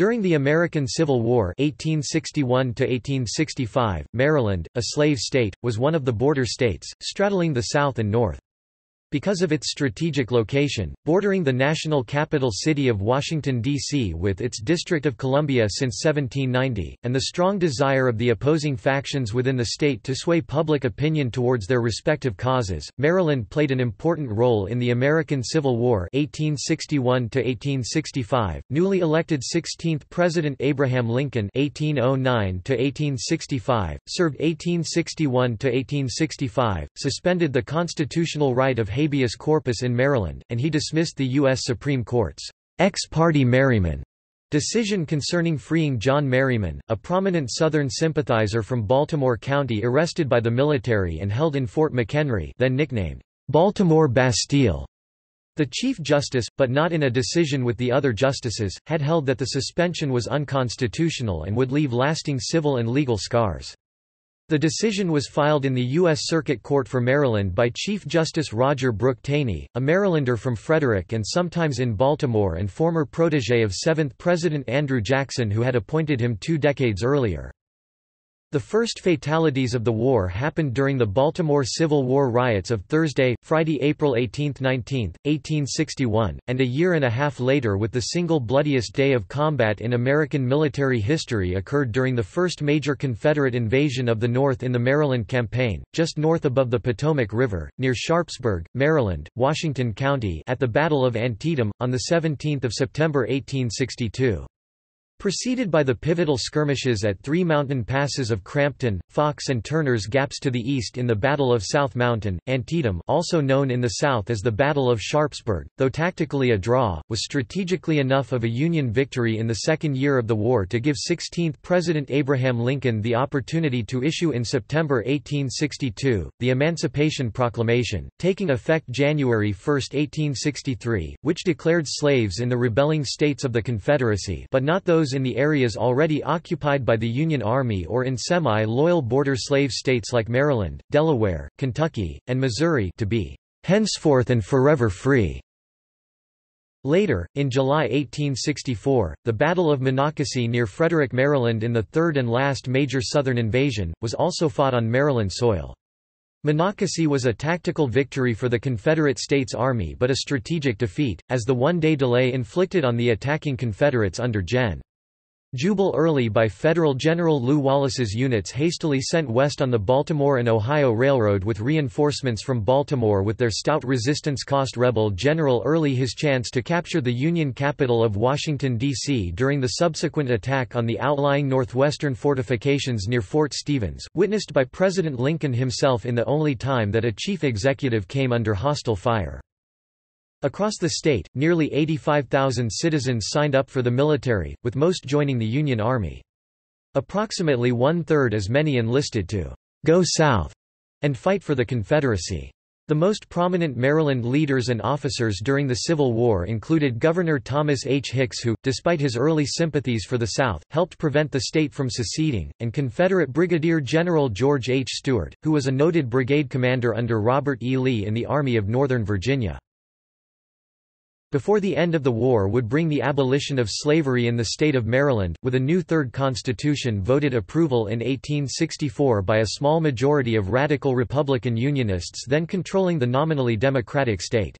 During the American Civil War 1861 Maryland, a slave state, was one of the border states, straddling the South and North. Because of its strategic location, bordering the national capital city of Washington, D.C. with its District of Columbia since 1790, and the strong desire of the opposing factions within the state to sway public opinion towards their respective causes, Maryland played an important role in the American Civil War 1861 newly elected 16th President Abraham Lincoln 1809 served 1861–1865, suspended the constitutional right of habeas corpus in Maryland, and he dismissed the U.S. Supreme Court's ex parte Merryman decision concerning freeing John Merryman, a prominent Southern sympathizer from Baltimore County arrested by the military and held in Fort McHenry then nicknamed Baltimore Bastille. The Chief Justice, but not in a decision with the other justices, had held that the suspension was unconstitutional and would leave lasting civil and legal scars. The decision was filed in the U.S. Circuit Court for Maryland by Chief Justice Roger Brooke Taney, a Marylander from Frederick and sometimes in Baltimore and former protege of 7th President Andrew Jackson who had appointed him two decades earlier. The first fatalities of the war happened during the Baltimore Civil War riots of Thursday, Friday, April 18–19, 1861, and a year and a half later with the single bloodiest day of combat in American military history occurred during the first major Confederate invasion of the North in the Maryland Campaign, just north above the Potomac River, near Sharpsburg, Maryland, Washington County at the Battle of Antietam, on 17 September 1862. Preceded by the pivotal skirmishes at three mountain passes of Crampton, Fox and Turner's Gaps to the east in the Battle of South Mountain, Antietam also known in the South as the Battle of Sharpsburg, though tactically a draw, was strategically enough of a Union victory in the second year of the war to give 16th President Abraham Lincoln the opportunity to issue in September 1862, the Emancipation Proclamation, taking effect January 1, 1863, which declared slaves in the rebelling states of the Confederacy but not those in the areas already occupied by the Union Army or in semi-loyal border slave states like Maryland, Delaware, Kentucky, and Missouri to be henceforth and forever free. Later, in July 1864, the Battle of Monocacy near Frederick, Maryland in the third and last major Southern invasion, was also fought on Maryland soil. Monocacy was a tactical victory for the Confederate States Army but a strategic defeat, as the one-day delay inflicted on the attacking Confederates under Gen. Jubal Early by Federal General Lew Wallace's units hastily sent west on the Baltimore and Ohio Railroad with reinforcements from Baltimore with their stout resistance cost rebel General Early his chance to capture the Union capital of Washington, D.C. during the subsequent attack on the outlying northwestern fortifications near Fort Stevens, witnessed by President Lincoln himself in the only time that a chief executive came under hostile fire. Across the state, nearly 85,000 citizens signed up for the military, with most joining the Union Army. Approximately one-third as many enlisted to «go south» and fight for the Confederacy. The most prominent Maryland leaders and officers during the Civil War included Governor Thomas H. Hicks who, despite his early sympathies for the South, helped prevent the state from seceding, and Confederate Brigadier General George H. Steuart, who was a noted brigade commander under Robert E. Lee in the Army of Northern Virginia before the end of the war would bring the abolition of slavery in the state of Maryland, with a new Third Constitution voted approval in 1864 by a small majority of radical Republican Unionists then controlling the nominally Democratic state.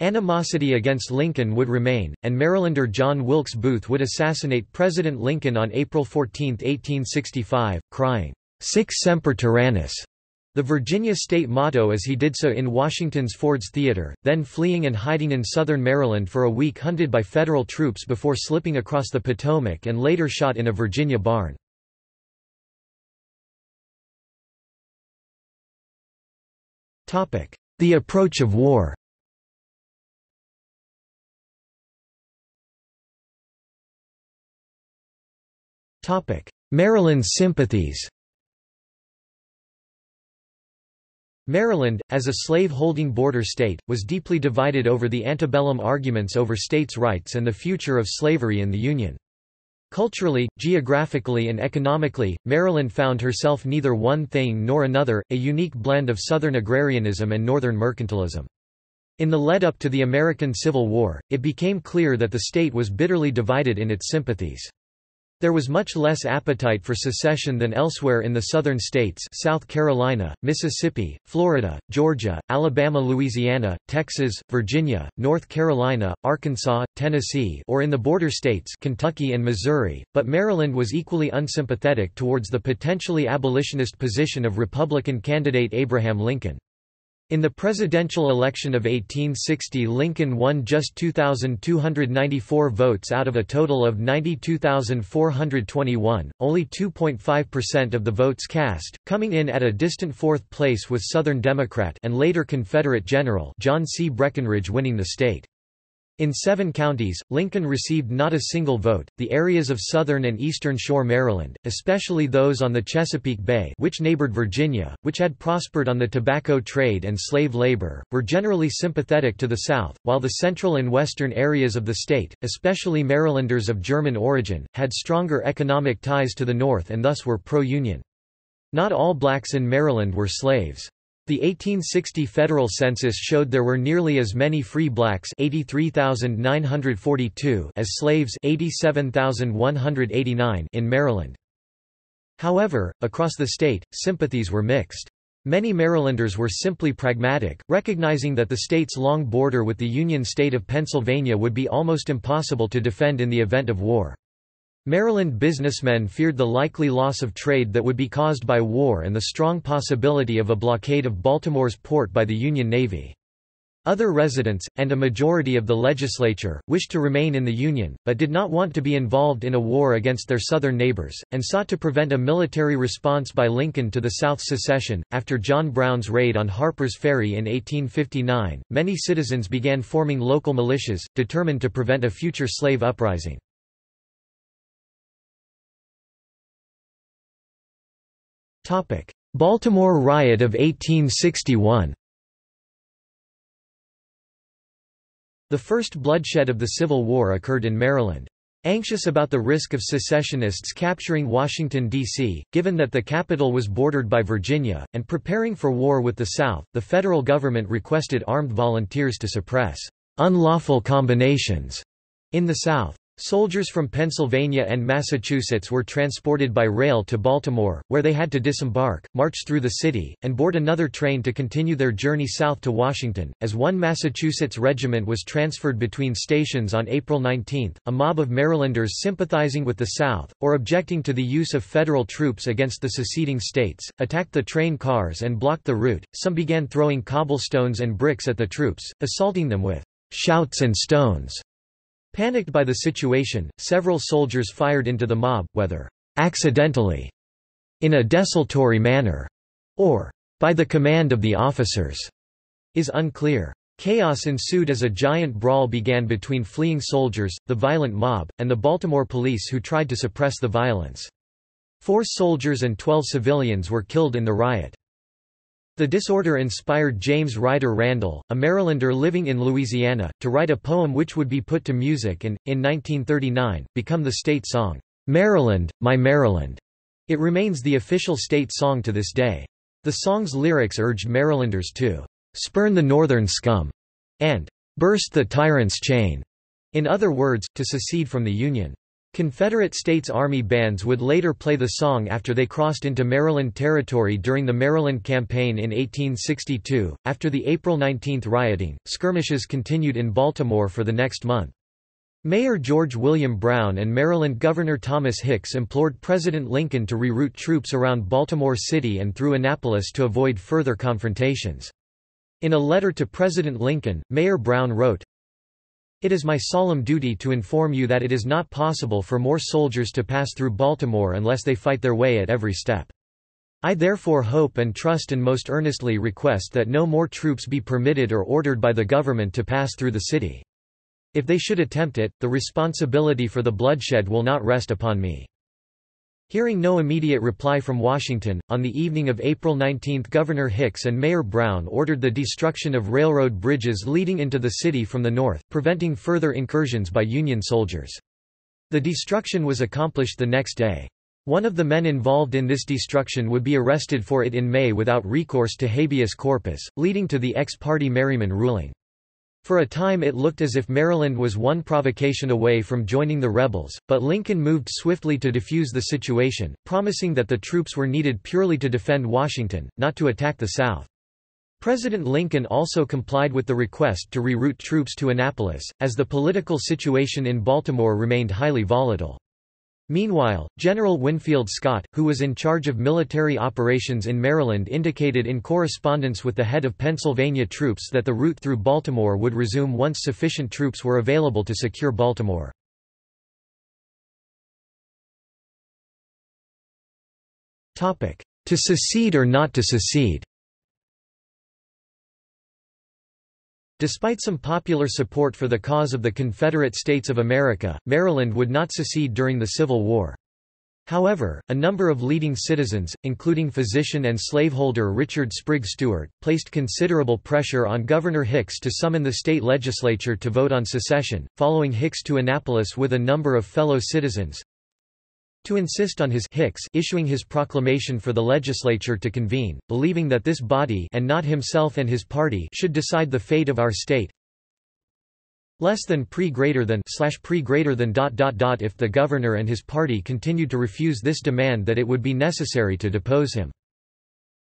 Animosity against Lincoln would remain, and Marylander John Wilkes Booth would assassinate President Lincoln on April 14, 1865, crying, Sic semper tyrannis, the Virginia state motto as he did so in Washington's Ford's Theater, then fleeing and hiding in southern Maryland for a week hunted by federal troops before slipping across the Potomac and later shot in a Virginia barn. The approach of war. Maryland's sympathies Maryland, as a slave-holding border state, was deeply divided over the antebellum arguments over states' rights and the future of slavery in the Union. Culturally, geographically and economically, Maryland found herself neither one thing nor another, a unique blend of Southern agrarianism and Northern mercantilism. In the lead-up to the American Civil War, it became clear that the state was bitterly divided in its sympathies. There was much less appetite for secession than elsewhere in the southern states South Carolina, Mississippi, Florida, Georgia, Alabama Louisiana, Texas, Virginia, North Carolina, Arkansas, Tennessee or in the border states Kentucky and Missouri, but Maryland was equally unsympathetic towards the potentially abolitionist position of Republican candidate Abraham Lincoln. In the presidential election of 1860 Lincoln won just 2,294 votes out of a total of 92,421, only 2.5% of the votes cast, coming in at a distant fourth place with Southern Democrat and later Confederate General John C. Breckinridge winning the state. In seven counties, Lincoln received not a single vote. The areas of southern and eastern shore Maryland, especially those on the Chesapeake Bay, which neighbored Virginia, which had prospered on the tobacco trade and slave labor, were generally sympathetic to the South, while the central and western areas of the state, especially Marylanders of German origin, had stronger economic ties to the North and thus were pro-Union. Not all blacks in Maryland were slaves. The 1860 federal census showed there were nearly as many free blacks 83,942 as slaves 87,189 in Maryland. However, across the state, sympathies were mixed. Many Marylanders were simply pragmatic, recognizing that the state's long border with the Union state of Pennsylvania would be almost impossible to defend in the event of war. Maryland businessmen feared the likely loss of trade that would be caused by war and the strong possibility of a blockade of Baltimore's port by the Union Navy. Other residents, and a majority of the legislature, wished to remain in the Union, but did not want to be involved in a war against their Southern neighbors, and sought to prevent a military response by Lincoln to the South's secession. After John Brown's raid on Harper's Ferry in 1859, many citizens began forming local militias, determined to prevent a future slave uprising. Baltimore riot of 1861 The first bloodshed of the Civil War occurred in Maryland. Anxious about the risk of secessionists capturing Washington, D.C., given that the capital was bordered by Virginia, and preparing for war with the South, the federal government requested armed volunteers to suppress unlawful combinations in the South. Soldiers from Pennsylvania and Massachusetts were transported by rail to Baltimore, where they had to disembark, march through the city, and board another train to continue their journey south to Washington. As one Massachusetts regiment was transferred between stations on April 19, a mob of Marylanders sympathizing with the South, or objecting to the use of federal troops against the seceding states, attacked the train cars and blocked the route. Some began throwing cobblestones and bricks at the troops, assaulting them with shouts and stones. Panicked by the situation, several soldiers fired into the mob, whether accidentally, in a desultory manner, or by the command of the officers, is unclear. Chaos ensued as a giant brawl began between fleeing soldiers, the violent mob, and the Baltimore police who tried to suppress the violence. Four soldiers and twelve civilians were killed in the riot. The disorder inspired James Ryder Randall, a Marylander living in Louisiana, to write a poem which would be put to music and, in 1939, become the state song, "'Maryland, My Maryland'". It remains the official state song to this day. The song's lyrics urged Marylanders to "'spurn the northern scum' and "'burst the tyrant's chain'", in other words, to secede from the Union. Confederate States Army bands would later play the song after they crossed into Maryland territory during the Maryland Campaign in 1862. After the April 19 rioting, skirmishes continued in Baltimore for the next month. Mayor George William Brown and Maryland Governor Thomas Hicks implored President Lincoln to reroute troops around Baltimore City and through Annapolis to avoid further confrontations. In a letter to President Lincoln, Mayor Brown wrote, it is my solemn duty to inform you that it is not possible for more soldiers to pass through Baltimore unless they fight their way at every step. I therefore hope and trust and most earnestly request that no more troops be permitted or ordered by the government to pass through the city. If they should attempt it, the responsibility for the bloodshed will not rest upon me. Hearing no immediate reply from Washington, on the evening of April 19 Governor Hicks and Mayor Brown ordered the destruction of railroad bridges leading into the city from the north, preventing further incursions by Union soldiers. The destruction was accomplished the next day. One of the men involved in this destruction would be arrested for it in May without recourse to habeas corpus, leading to the ex parte Merryman ruling. For a time it looked as if Maryland was one provocation away from joining the rebels, but Lincoln moved swiftly to defuse the situation, promising that the troops were needed purely to defend Washington, not to attack the South. President Lincoln also complied with the request to reroute troops to Annapolis, as the political situation in Baltimore remained highly volatile. Meanwhile, General Winfield Scott, who was in charge of military operations in Maryland indicated in correspondence with the head of Pennsylvania troops that the route through Baltimore would resume once sufficient troops were available to secure Baltimore. To secede or not to secede Despite some popular support for the cause of the Confederate States of America, Maryland would not secede during the Civil War. However, a number of leading citizens, including physician and slaveholder Richard Sprigg Steuart, placed considerable pressure on Governor Hicks to summon the state legislature to vote on secession, following Hicks to Annapolis with a number of fellow citizens, to insist on his Hicks issuing his proclamation for the legislature to convene, believing that this body and not himself and his party should decide the fate of our state. Less than pre greater than slash pre greater than dot dot dot if the governor and his party continued to refuse this demand that it would be necessary to depose him.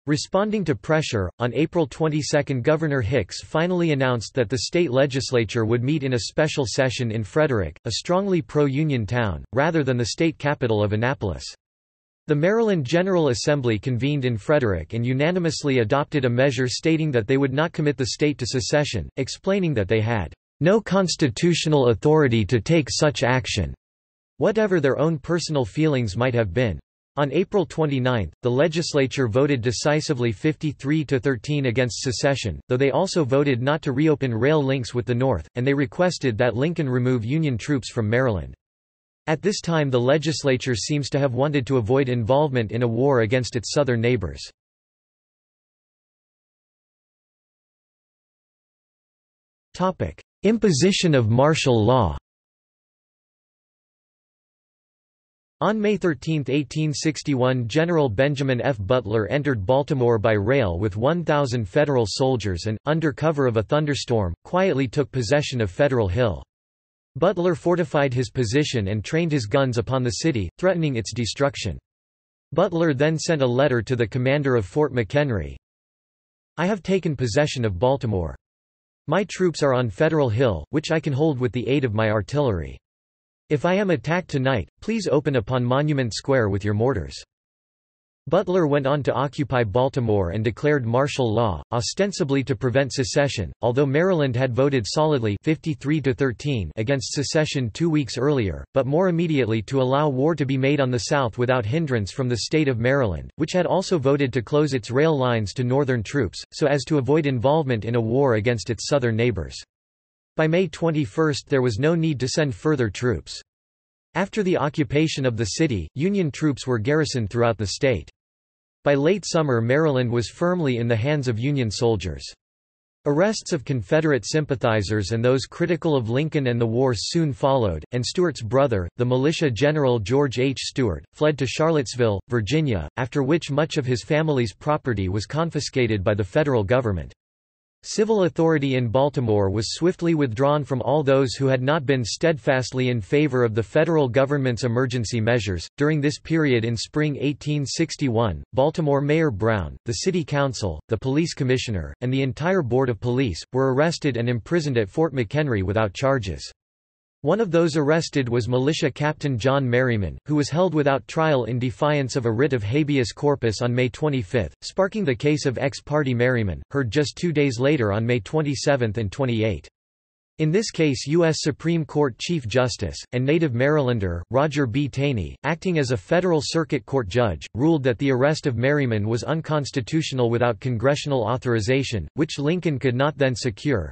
Responding to pressure, on April 22 Governor Hicks finally announced that the state legislature would meet in a special session in Frederick, a strongly pro-Union town, rather than the state capital of Annapolis. The Maryland General Assembly convened in Frederick and unanimously adopted a measure stating that they would not commit the state to secession, explaining that they had no constitutional authority to take such action, whatever their own personal feelings might have been. On April 29, the legislature voted decisively 53 to 13 against secession, though they also voted not to reopen rail links with the North, and they requested that Lincoln remove Union troops from Maryland. At this time the legislature seems to have wanted to avoid involvement in a war against its southern neighbors. Imposition of martial law On May 13, 1861 General Benjamin F. Butler entered Baltimore by rail with 1,000 Federal soldiers and, under cover of a thunderstorm, quietly took possession of Federal Hill. Butler fortified his position and trained his guns upon the city, threatening its destruction. Butler then sent a letter to the commander of Fort McHenry. I have taken possession of Baltimore. My troops are on Federal Hill, which I can hold with the aid of my artillery. If I am attacked tonight, please open upon Monument Square with your mortars. Butler went on to occupy Baltimore and declared martial law, ostensibly to prevent secession, although Maryland had voted solidly 53 13 against secession two weeks earlier, but more immediately to allow war to be made on the South without hindrance from the state of Maryland, which had also voted to close its rail lines to Northern troops, so as to avoid involvement in a war against its Southern neighbors. By May 21 there was no need to send further troops. After the occupation of the city, Union troops were garrisoned throughout the state. By late summer Maryland was firmly in the hands of Union soldiers. Arrests of Confederate sympathizers and those critical of Lincoln and the war soon followed, and Steuart's brother, the militia general George H. Steuart, fled to Charlottesville, Virginia, after which much of his family's property was confiscated by the federal government. Civil authority in Baltimore was swiftly withdrawn from all those who had not been steadfastly in favor of the federal government's emergency measures. During this period in spring 1861, Baltimore Mayor Brown, the city council, the police commissioner, and the entire board of police, were arrested and imprisoned at Fort McHenry without charges. One of those arrested was militia captain John Merryman, who was held without trial in defiance of a writ of habeas corpus on May 25, sparking the case of ex parte Merryman, heard just two days later on May 27 and 28. In this case U.S. Supreme Court Chief Justice, and native Marylander, Roger B. Taney, acting as a federal circuit court judge, ruled that the arrest of Merryman was unconstitutional without congressional authorization, which Lincoln could not then secure.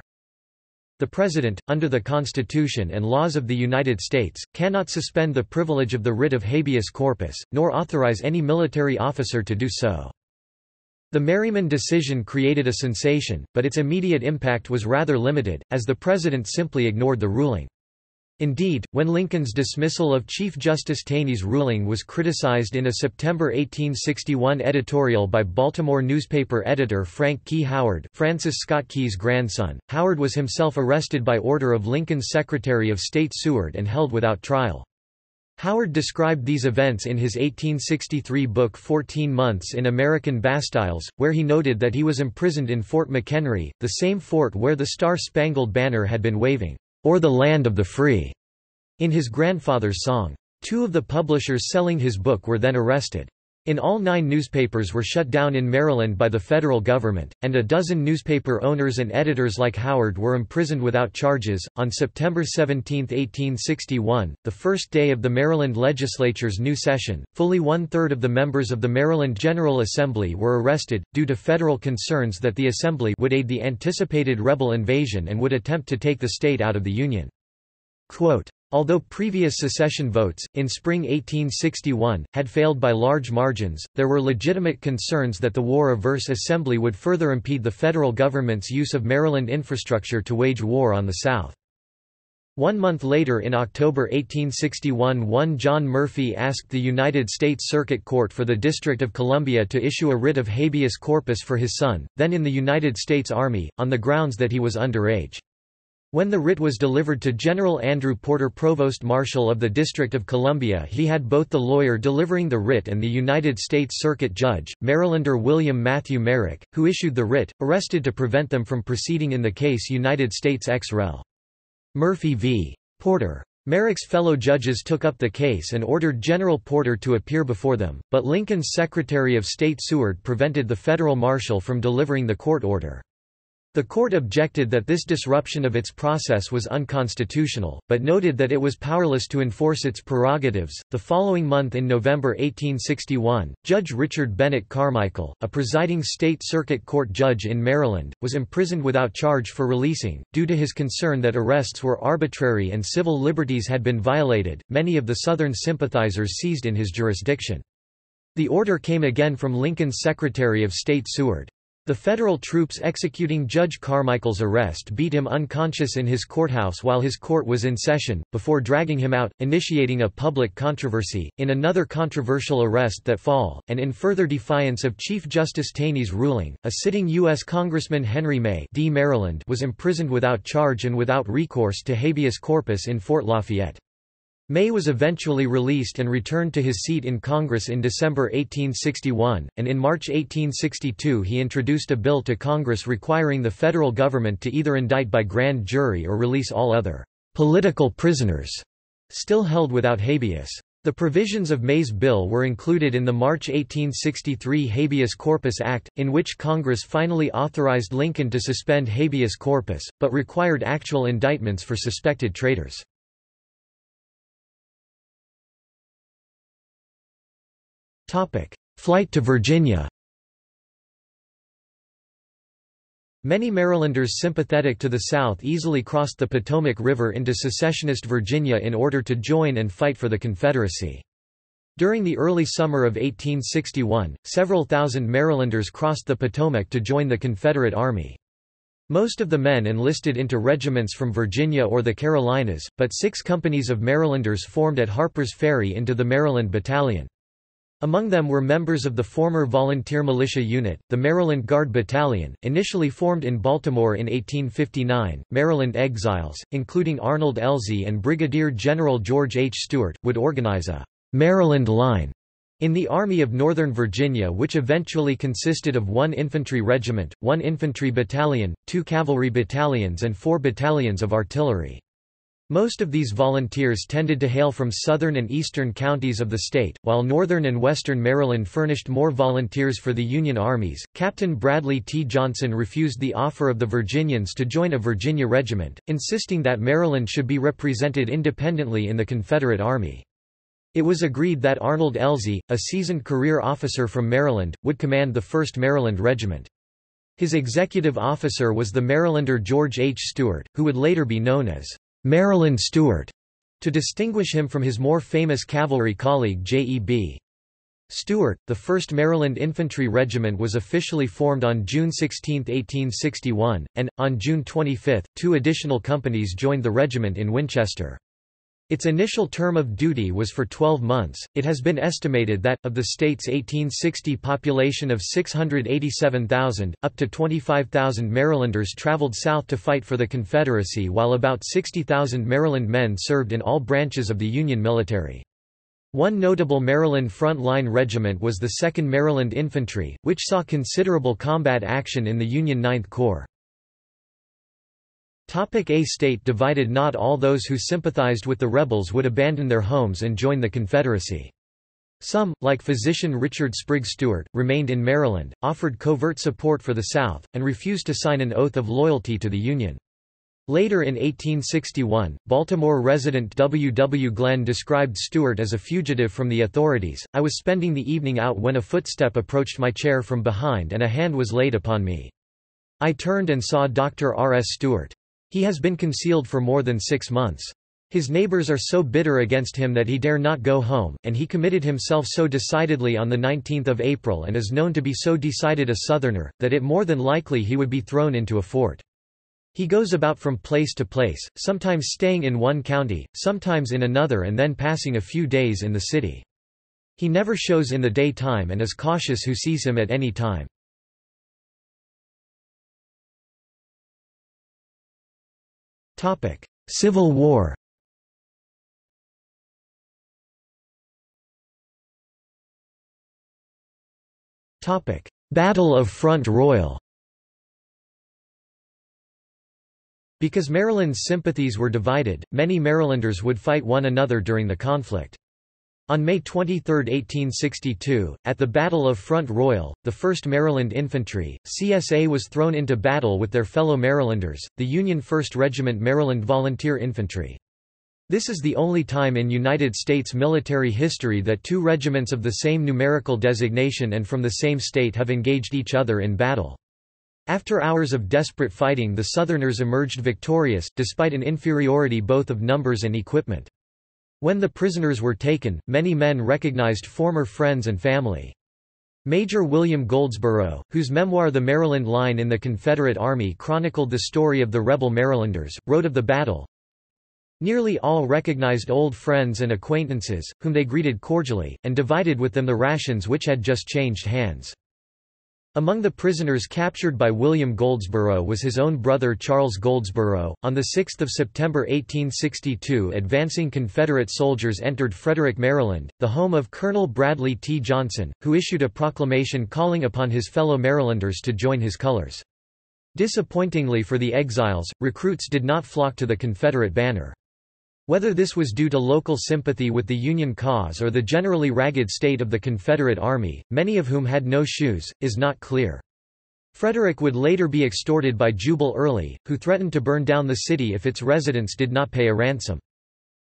The President, under the Constitution and laws of the United States, cannot suspend the privilege of the writ of habeas corpus, nor authorize any military officer to do so. The Merryman decision created a sensation, but its immediate impact was rather limited, as the President simply ignored the ruling. Indeed, when Lincoln's dismissal of Chief Justice Taney's ruling was criticized in a September 1861 editorial by Baltimore newspaper editor Frank Key Howard Francis Scott Key's grandson, Howard was himself arrested by order of Lincoln's Secretary of State Seward and held without trial. Howard described these events in his 1863 book Fourteen Months in American Bastiles, where he noted that he was imprisoned in Fort McHenry, the same fort where the Star-Spangled Banner had been waving or the land of the free, in his grandfather's song. Two of the publishers selling his book were then arrested. In all nine newspapers were shut down in Maryland by the federal government, and a dozen newspaper owners and editors like Howard were imprisoned without charges. On September 17, 1861, the first day of the Maryland legislature's new session, fully one third of the members of the Maryland General Assembly were arrested, due to federal concerns that the Assembly would aid the anticipated rebel invasion and would attempt to take the state out of the Union. Quote, Although previous secession votes, in spring 1861, had failed by large margins, there were legitimate concerns that the war-averse Assembly would further impede the federal government's use of Maryland infrastructure to wage war on the South. One month later in October 1861 one John Murphy asked the United States Circuit Court for the District of Columbia to issue a writ of habeas corpus for his son, then in the United States Army, on the grounds that he was underage. When the writ was delivered to General Andrew Porter Provost Marshal of the District of Columbia he had both the lawyer delivering the writ and the United States Circuit Judge, Marylander William Matthew Merrick, who issued the writ, arrested to prevent them from proceeding in the case United States ex rel. Murphy v. Porter. Merrick's fellow judges took up the case and ordered General Porter to appear before them, but Lincoln's Secretary of State Seward prevented the federal marshal from delivering the court order. The court objected that this disruption of its process was unconstitutional, but noted that it was powerless to enforce its prerogatives. The following month in November 1861, Judge Richard Bennett Carmichael, a presiding state circuit court judge in Maryland, was imprisoned without charge for releasing, due to his concern that arrests were arbitrary and civil liberties had been violated, many of the Southern sympathizers seized in his jurisdiction. The order came again from Lincoln's Secretary of State Seward. The federal troops executing Judge Carmichael's arrest beat him unconscious in his courthouse while his court was in session, before dragging him out, initiating a public controversy. In another controversial arrest that fall, and in further defiance of Chief Justice Taney's ruling, a sitting U.S. Congressman Henry May D. Maryland was imprisoned without charge and without recourse to habeas corpus in Fort Lafayette. May was eventually released and returned to his seat in Congress in December 1861, and in March 1862 he introduced a bill to Congress requiring the federal government to either indict by grand jury or release all other political prisoners still held without habeas. The provisions of May's bill were included in the March 1863 Habeas Corpus Act, in which Congress finally authorized Lincoln to suspend habeas corpus, but required actual indictments for suspected traitors. Flight to Virginia Many Marylanders sympathetic to the South easily crossed the Potomac River into secessionist Virginia in order to join and fight for the Confederacy. During the early summer of 1861, several thousand Marylanders crossed the Potomac to join the Confederate Army. Most of the men enlisted into regiments from Virginia or the Carolinas, but six companies of Marylanders formed at Harper's Ferry into the Maryland Battalion. Among them were members of the former Volunteer Militia Unit, the Maryland Guard Battalion, initially formed in Baltimore in 1859. Maryland exiles, including Arnold Elzey and Brigadier General George H. Steuart, would organize a Maryland Line in the Army of Northern Virginia which eventually consisted of one infantry regiment, one infantry battalion, two cavalry battalions and four battalions of artillery. Most of these volunteers tended to hail from southern and eastern counties of the state, while northern and western Maryland furnished more volunteers for the Union armies. Captain Bradley T. Johnson refused the offer of the Virginians to join a Virginia regiment, insisting that Maryland should be represented independently in the Confederate Army. It was agreed that Arnold Elzey, a seasoned career officer from Maryland, would command the 1st Maryland Regiment. His executive officer was the Marylander George H. Steuart, who would later be known as Maryland Steuart, to distinguish him from his more famous cavalry colleague J.E.B. Stuart. The 1st Maryland Infantry Regiment was officially formed on June 16, 1861, and, on June 25, two additional companies joined the regiment in Winchester. Its initial term of duty was for 12 months. It has been estimated that, of the state's 1860 population of 687,000, up to 25,000 Marylanders traveled south to fight for the Confederacy while about 60,000 Maryland men served in all branches of the Union military. One notable Maryland front line regiment was the 2nd Maryland Infantry, which saw considerable combat action in the Union Ninth Corps. Topic A state divided Not all those who sympathized with the rebels would abandon their homes and join the Confederacy. Some, like physician Richard Sprigg Steuart, remained in Maryland, offered covert support for the South, and refused to sign an oath of loyalty to the Union. Later in 1861, Baltimore resident W. W. Glenn described Steuart as a fugitive from the authorities. I was spending the evening out when a footstep approached my chair from behind and a hand was laid upon me. I turned and saw Dr. R. S. Steuart. He has been concealed for more than six months. His neighbors are so bitter against him that he dare not go home, and he committed himself so decidedly on 19 April and is known to be so decided a Southerner, that it more than likely he would be thrown into a fort. He goes about from place to place, sometimes staying in one county, sometimes in another and then passing a few days in the city. He never shows in the daytime and is cautious who sees him at any time. Civil War. Battle of Front Royal. Because Maryland's sympathies were divided, many Marylanders would fight one another during the conflict. On May 23, 1862, at the Battle of Front Royal, the 1st Maryland Infantry, CSA was thrown into battle with their fellow Marylanders, the Union 1st Regiment Maryland Volunteer Infantry. This is the only time in United States military history that two regiments of the same numerical designation and from the same state have engaged each other in battle. After hours of desperate fighting the Southerners emerged victorious, despite an inferiority both of numbers and equipment. When the prisoners were taken, many men recognized former friends and family. Major William Goldsborough, whose memoir The Maryland Line in the Confederate Army chronicled the story of the rebel Marylanders, wrote of the battle, Nearly all recognized old friends and acquaintances, whom they greeted cordially, and divided with them the rations which had just changed hands. Among the prisoners captured by William Goldsborough was his own brother Charles Goldsborough. On 6 September 1862 advancing Confederate soldiers entered Frederick, Maryland, the home of Colonel Bradley T. Johnson, who issued a proclamation calling upon his fellow Marylanders to join his colors. Disappointingly for the exiles, recruits did not flock to the Confederate banner. Whether this was due to local sympathy with the Union cause or the generally ragged state of the Confederate Army, many of whom had no shoes, is not clear. Frederick would later be extorted by Jubal Early, who threatened to burn down the city if its residents did not pay a ransom.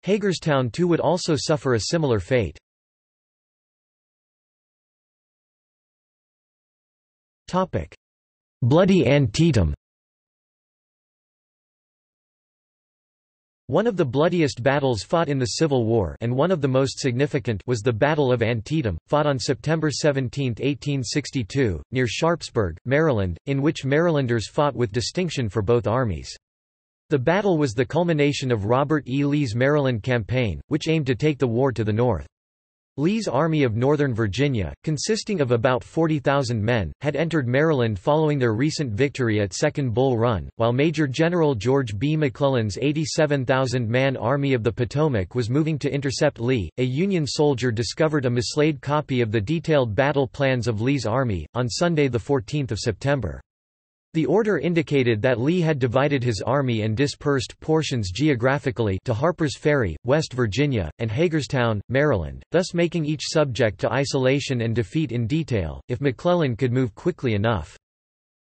Hagerstown too would also suffer a similar fate. Bloody Antietam One of the bloodiest battles fought in the Civil War and one of the most significant was the Battle of Antietam, fought on September 17, 1862, near Sharpsburg, Maryland, in which Marylanders fought with distinction for both armies. The battle was the culmination of Robert E. Lee's Maryland Campaign, which aimed to take the war to the north. Lee's Army of Northern Virginia, consisting of about 40,000 men, had entered Maryland following their recent victory at Second Bull Run, while Major General George B. McClellan's 87,000-man Army of the Potomac was moving to intercept Lee. A Union soldier discovered a mislaid copy of the detailed battle plans of Lee's army, on Sunday 14 September. The order indicated that Lee had divided his army and dispersed portions geographically to Harper's Ferry, West Virginia, and Hagerstown, Maryland, thus making each subject to isolation and defeat in detail, if McClellan could move quickly enough.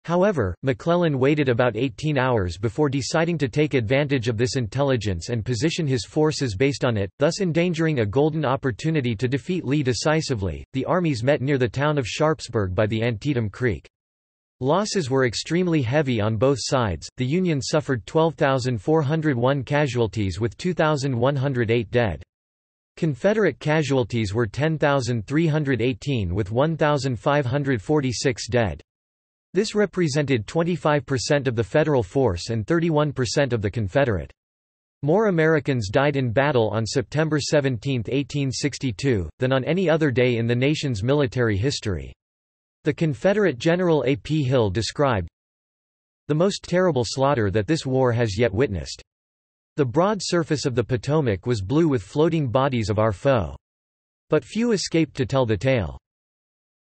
However, McClellan waited about 18 hours before deciding to take advantage of this intelligence and position his forces based on it, thus endangering a golden opportunity to defeat Lee decisively. The armies met near the town of Sharpsburg by the Antietam Creek. Losses were extremely heavy on both sides, the Union suffered 12,401 casualties with 2,108 dead. Confederate casualties were 10,318 with 1,546 dead. This represented 25% of the Federal force and 31% of the Confederate. More Americans died in battle on September 17, 1862, than on any other day in the nation's military history. The Confederate General A. P. Hill described, the most terrible slaughter that this war has yet witnessed. The broad surface of the Potomac was blue with floating bodies of our foe. But few escaped to tell the tale.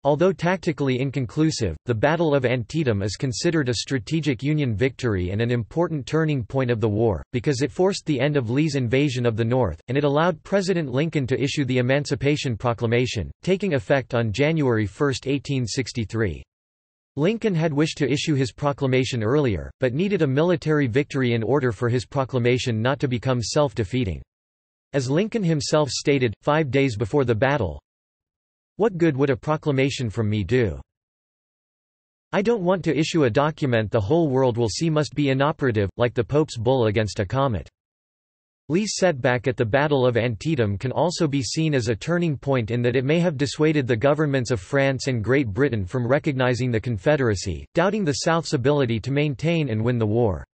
Although tactically inconclusive, the Battle of Antietam is considered a strategic Union victory and an important turning point of the war, because it forced the end of Lee's invasion of the North, and it allowed President Lincoln to issue the Emancipation Proclamation, taking effect on January 1, 1863. Lincoln had wished to issue his proclamation earlier, but needed a military victory in order for his proclamation not to become self-defeating. As Lincoln himself stated, five days before the battle, What good would a proclamation from me do? I don't want to issue a document the whole world will see must be inoperative, like the Pope's bull against a comet. Lee's setback at the Battle of Antietam can also be seen as a turning point in that it may have dissuaded the governments of France and Great Britain from recognizing the Confederacy, doubting the South's ability to maintain and win the war.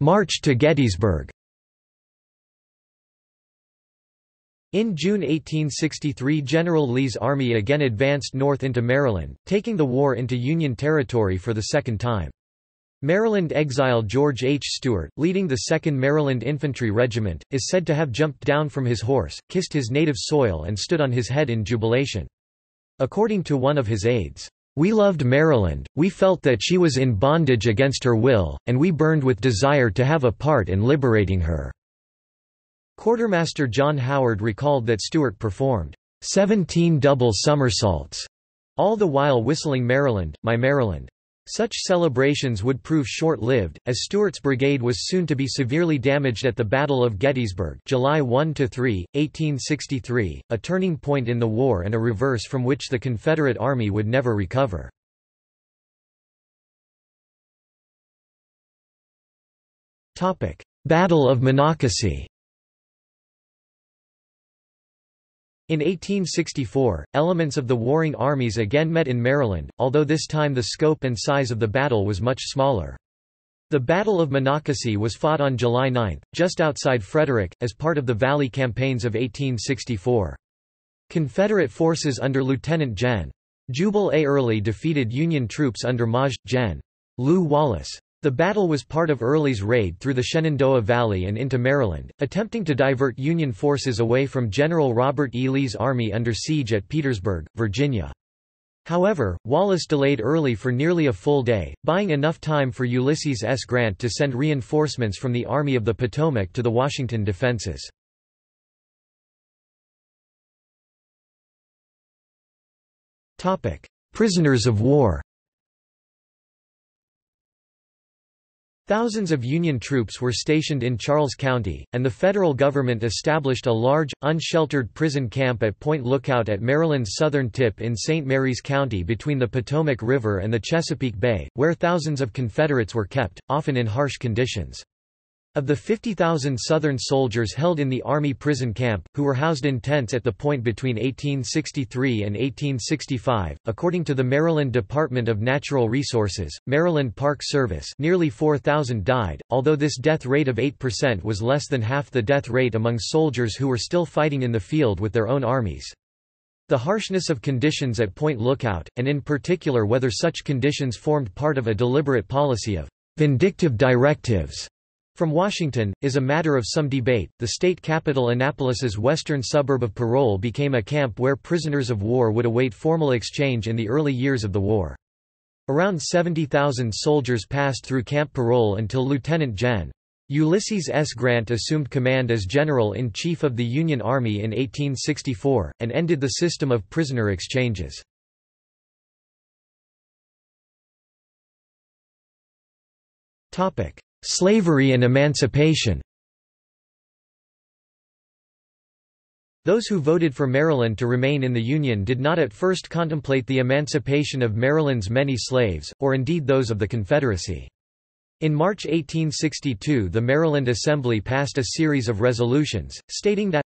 March to Gettysburg In June 1863 General Lee's army again advanced north into Maryland, taking the war into Union territory for the second time. Maryland exile George H. Steuart, leading the 2nd Maryland Infantry Regiment, is said to have jumped down from his horse, kissed his native soil and stood on his head in jubilation. According to one of his aides, "...we loved Maryland, we felt that she was in bondage against her will, and we burned with desire to have a part in liberating her." Quartermaster John Howard recalled that Steuart performed 17 double somersaults, all the while whistling Maryland, My Maryland. Such celebrations would prove short-lived, as Steuart's brigade was soon to be severely damaged at the Battle of Gettysburg July 1–3, 1863, a turning point in the war and a reverse from which the Confederate Army would never recover. Battle of Monocacy In 1864, elements of the warring armies again met in Maryland, although this time the scope and size of the battle was much smaller. The Battle of Monocacy was fought on July 9, just outside Frederick, as part of the Valley Campaigns of 1864. Confederate forces under Lieutenant Gen. Jubal A. Early defeated Union troops under Maj. Gen. Lew Wallace. The battle was part of Early's raid through the Shenandoah Valley and into Maryland, attempting to divert Union forces away from General Robert E. Lee's army under siege at Petersburg, Virginia. However, Wallace delayed Early for nearly a full day, buying enough time for Ulysses S. Grant to send reinforcements from the Army of the Potomac to the Washington defenses. Prisoners of war Thousands of Union troops were stationed in Charles County, and the federal government established a large, unsheltered prison camp at Point Lookout at Maryland's southern tip in St. Mary's County between the Potomac River and the Chesapeake Bay, where thousands of Confederates were kept, often in harsh conditions. Of the 50,000 Southern soldiers held in the Army prison camp, who were housed in tents at the point between 1863 and 1865, according to the Maryland Department of Natural Resources, Maryland Park Service nearly 4,000 died, although this death rate of 8% was less than half the death rate among soldiers who were still fighting in the field with their own armies. The harshness of conditions at Point Lookout, and in particular whether such conditions formed part of a deliberate policy of vindictive directives from Washington, is a matter of some debate. The state capital Annapolis's western suburb of Parole became a camp where prisoners of war would await formal exchange in the early years of the war. Around 70,000 soldiers passed through Camp Parole until Lieutenant Gen. Ulysses S. Grant assumed command as General-in-Chief of the Union Army in 1864, and ended the system of prisoner exchanges. Slavery and emancipation Those who voted for Maryland to remain in the Union did not at first contemplate the emancipation of Maryland's many slaves, or indeed those of the Confederacy. In March 1862 the Maryland Assembly passed a series of resolutions, stating that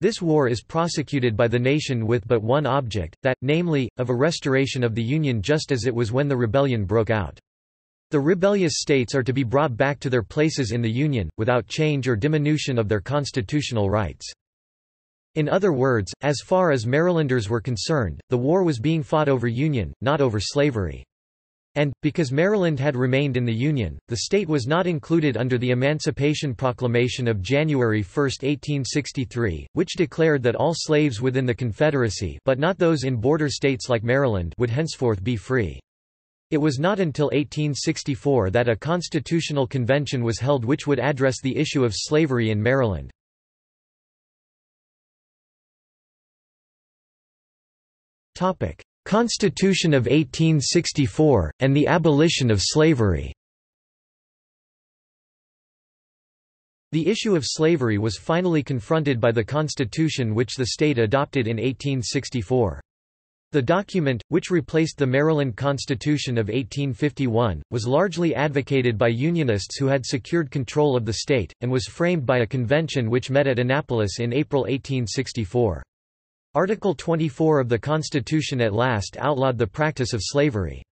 This war is prosecuted by the nation with but one object, that, namely, of a restoration of the Union just as it was when the rebellion broke out. The rebellious states are to be brought back to their places in the Union, without change or diminution of their constitutional rights. In other words, as far as Marylanders were concerned, the war was being fought over Union, not over slavery. And, because Maryland had remained in the Union, the state was not included under the Emancipation Proclamation of January 1, 1863, which declared that all slaves within the Confederacy but not those in border states like Maryland would henceforth be free. It was not until 1864 that a constitutional convention was held which would address the issue of slavery in Maryland. Constitution of 1864, and the abolition of slavery The issue of slavery was finally confronted by the Constitution which the state adopted in 1864. The document, which replaced the Maryland Constitution of 1851, was largely advocated by Unionists who had secured control of the state, and was framed by a convention which met at Annapolis in April 1864. Article 24 of the Constitution at last outlawed the practice of slavery.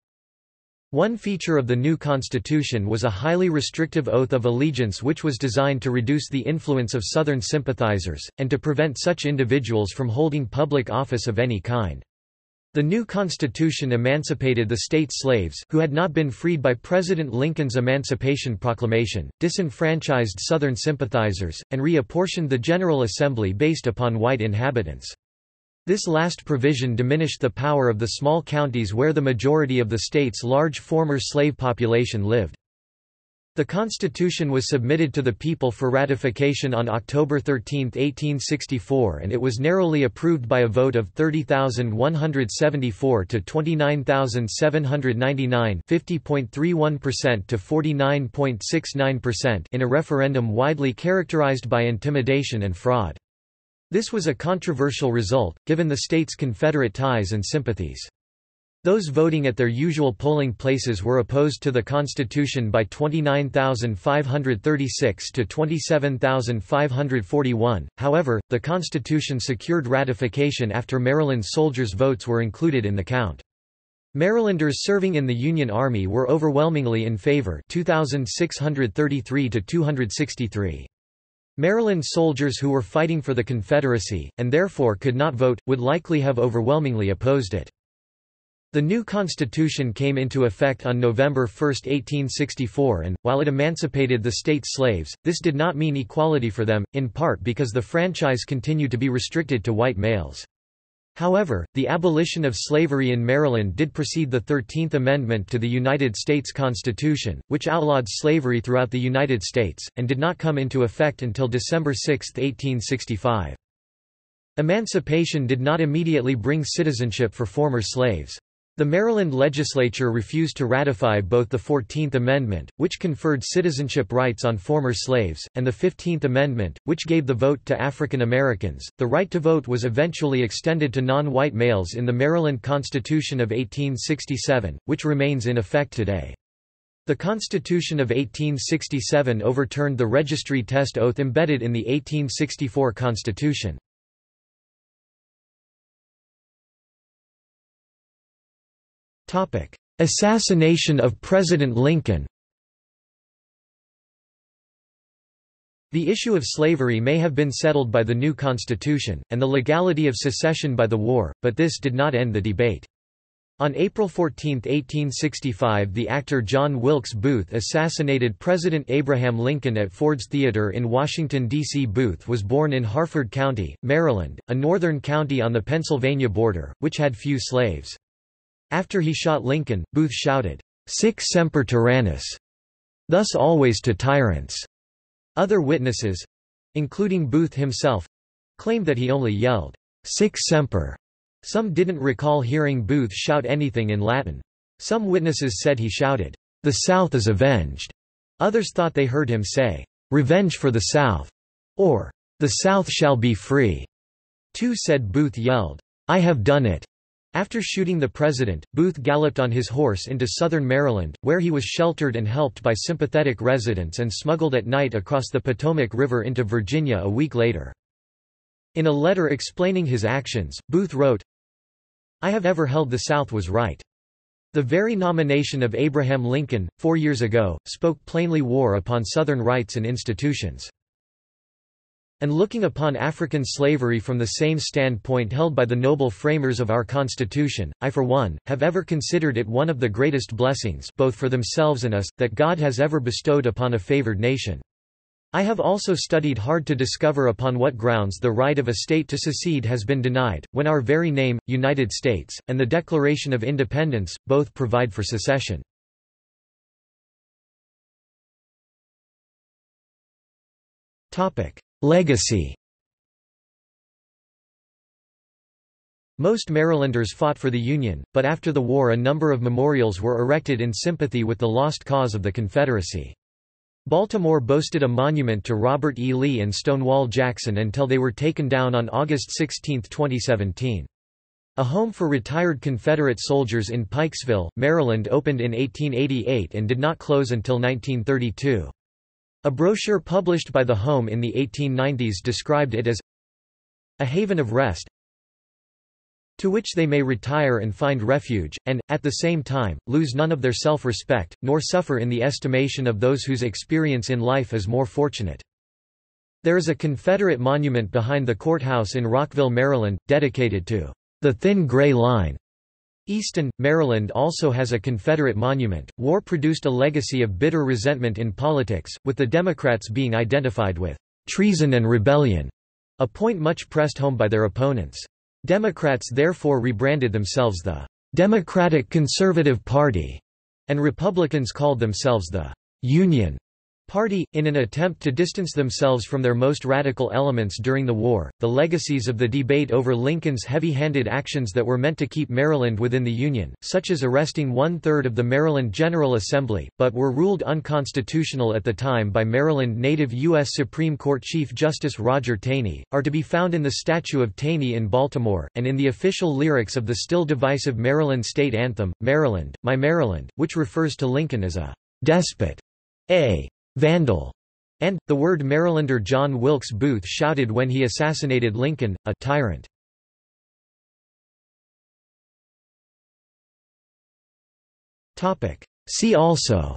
One feature of the new constitution was a highly restrictive oath of allegiance which was designed to reduce the influence of Southern sympathizers, and to prevent such individuals from holding public office of any kind. The new constitution emancipated the state slaves who had not been freed by President Lincoln's Emancipation Proclamation, disenfranchised Southern sympathizers, and reapportioned the General Assembly based upon white inhabitants. This last provision diminished the power of the small counties where the majority of the state's large former slave population lived. The Constitution was submitted to the people for ratification on October 13, 1864 and it was narrowly approved by a vote of 30,174 to 29,799 50.31% to 49.69% in a referendum widely characterized by intimidation and fraud. This was a controversial result, given the state's Confederate ties and sympathies. Those voting at their usual polling places were opposed to the Constitution by 29,536 to 27,541. However, the Constitution secured ratification after Maryland soldiers' votes were included in the count. Marylanders serving in the Union Army were overwhelmingly in favor 2,633 to 263. Maryland soldiers who were fighting for the Confederacy, and therefore could not vote, would likely have overwhelmingly opposed it. The new constitution came into effect on November 1, 1864 and, while it emancipated the state slaves, this did not mean equality for them, in part because the franchise continued to be restricted to white males. However, the abolition of slavery in Maryland did precede the Thirteenth Amendment to the United States Constitution, which outlawed slavery throughout the United States, and did not come into effect until December 6, 1865. Emancipation did not immediately bring citizenship for former slaves. The Maryland legislature refused to ratify both the Fourteenth Amendment, which conferred citizenship rights on former slaves, and the Fifteenth Amendment, which gave the vote to African Americans. The right to vote was eventually extended to non white males in the Maryland Constitution of 1867, which remains in effect today. The Constitution of 1867 overturned the registry test oath embedded in the 1864 Constitution. Assassination of President Lincoln The issue of slavery may have been settled by the new Constitution, and the legality of secession by the war, but this did not end the debate. On April 14, 1865 the actor John Wilkes Booth assassinated President Abraham Lincoln at Ford's Theater in Washington, D.C. Booth was born in Harford County, Maryland, a northern county on the Pennsylvania border, which had few slaves. After he shot Lincoln, Booth shouted, Sic semper tyrannis, thus always to tyrants. Other witnesses—including Booth himself—claimed that he only yelled, Sic semper. Some didn't recall hearing Booth shout anything in Latin. Some witnesses said he shouted, The South is avenged. Others thought they heard him say, Revenge for the South, or The South shall be free. Two said Booth yelled, I have done it. After shooting the president, Booth galloped on his horse into southern Maryland, where he was sheltered and helped by sympathetic residents and smuggled at night across the Potomac River into Virginia a week later. In a letter explaining his actions, Booth wrote, I have ever held the South was right. The very nomination of Abraham Lincoln, four years ago, spoke plainly war upon Southern rights and institutions. And looking upon African slavery from the same standpoint held by the noble framers of our Constitution, I for one, have ever considered it one of the greatest blessings both for themselves and us, that God has ever bestowed upon a favored nation. I have also studied hard to discover upon what grounds the right of a state to secede has been denied, when our very name, United States, and the Declaration of Independence, both provide for secession. Legacy Most Marylanders fought for the Union, but after the war a number of memorials were erected in sympathy with the lost cause of the Confederacy. Baltimore boasted a monument to Robert E. Lee and Stonewall Jackson until they were taken down on August 16, 2017. A home for retired Confederate soldiers in Pikesville, Maryland opened in 1888 and did not close until 1932. A brochure published by the home in the 1890s described it as a haven of rest, to which they may retire and find refuge, and, at the same time, lose none of their self-respect, nor suffer in the estimation of those whose experience in life is more fortunate. There is a Confederate monument behind the courthouse in Rockville, Maryland, dedicated to the Thin Gray Line. Easton, Maryland also has a Confederate monument. War produced a legacy of bitter resentment in politics, with the Democrats being identified with treason and rebellion, a point much pressed home by their opponents. Democrats therefore rebranded themselves the Democratic Conservative Party, and Republicans called themselves the Union Party, in an attempt to distance themselves from their most radical elements during the war. The legacies of the debate over Lincoln's heavy handed actions that were meant to keep Maryland within the Union, such as arresting one third of the Maryland General Assembly, but were ruled unconstitutional at the time by Maryland native U.S. Supreme Court Chief Justice Roger Taney, are to be found in the statue of Taney in Baltimore, and in the official lyrics of the still divisive Maryland state anthem, Maryland, My Maryland, which refers to Lincoln as a despot, a vandal, and, the word Marylander John Wilkes Booth shouted when he assassinated Lincoln, a tyrant. See also.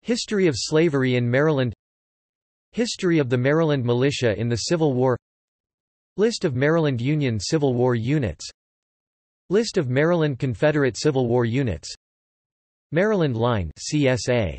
History of slavery in Maryland. History of the Maryland Militia in the Civil War. List of Maryland Union Civil War units. List of Maryland Confederate Civil War units Maryland Line CSA